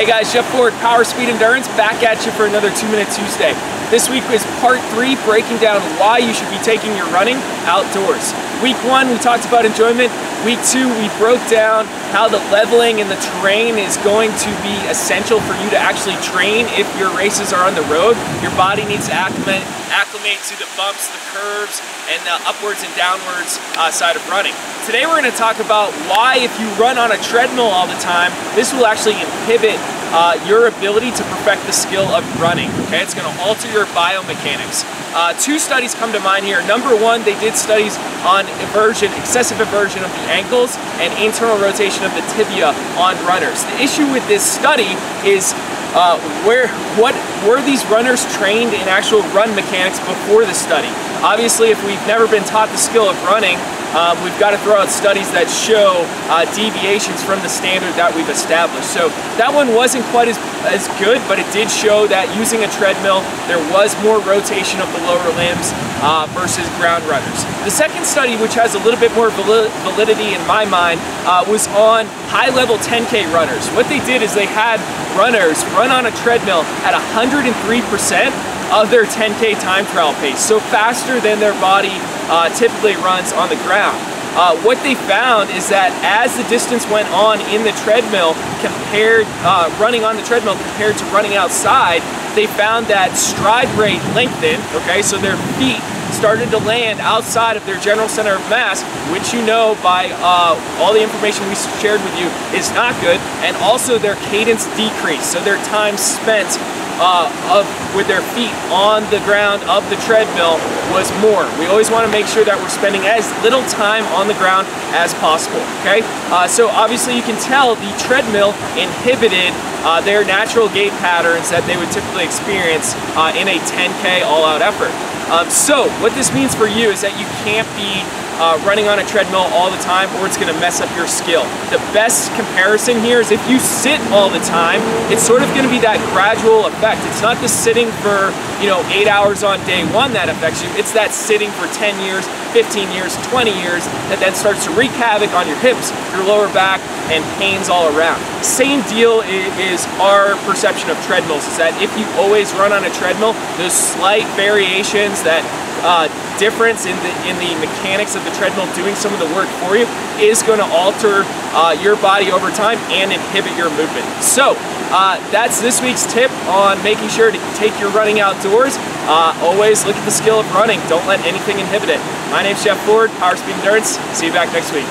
Hey guys, Jeff Ford, Power Speed Endurance, back at you for another 2 Minute Tuesday. This week is part 3, breaking down why you should be taking your running outdoors. Week 1, we talked about enjoyment. Week 2, we broke down how the leveling and the terrain is going to be essential for you to actually train if your races are on the road. Your body needs to acclimate, acclimate to the bumps, the curves, and the upwards and downwards uh, side of running. Today we're going to talk about why if you run on a treadmill all the time, this will actually inhibit uh, your ability to perfect the skill of running. Okay, it's going to alter your biomechanics. Uh, two studies come to mind here. Number one, they did studies on inversion, excessive inversion of the ankles and internal rotation of the tibia on runners. The issue with this study is uh, where what were these runners trained in actual run mechanics before the study? Obviously, if we've never been taught the skill of running, um, we've got to throw out studies that show uh, deviations from the standard that we've established. So that one wasn't quite as, as good, but it did show that using a treadmill, there was more rotation of the lower limbs uh, versus ground runners. The second study, which has a little bit more validity in my mind, uh, was on high-level 10K runners. What they did is they had runners run on a treadmill at 103% of their 10K time trial pace, so faster than their body uh, typically runs on the ground. Uh, what they found is that as the distance went on in the treadmill compared, uh, running on the treadmill compared to running outside, they found that stride rate lengthened, okay, so their feet started to land outside of their general center of mass, which you know by uh, all the information we shared with you is not good, and also their cadence decreased, so their time spent uh, of, with their feet on the ground of the treadmill was more. We always want to make sure that we're spending as little time on the ground as possible, okay? Uh, so obviously you can tell the treadmill inhibited uh, their natural gait patterns that they would typically experience uh, in a 10K all-out effort. Um, so what this means for you is that you can't be uh, running on a treadmill all the time or it's gonna mess up your skill. The best comparison here is if you sit all the time, it's sort of gonna be that gradual effect. It's not the sitting for, you know, eight hours on day one that affects you. It's that sitting for 10 years, 15 years, 20 years that then starts to wreak havoc on your hips, your lower back, and pains all around. Same deal is our perception of treadmills is that if you always run on a treadmill, those slight variations that uh, difference in the in the mechanics of the treadmill doing some of the work for you is going to alter uh, your body over time and inhibit your movement. So uh, that's this week's tip on making sure to take your running outdoors. Uh, always look at the skill of running. Don't let anything inhibit it. My name's Jeff Ford, Power Speed Endurance. See you back next week.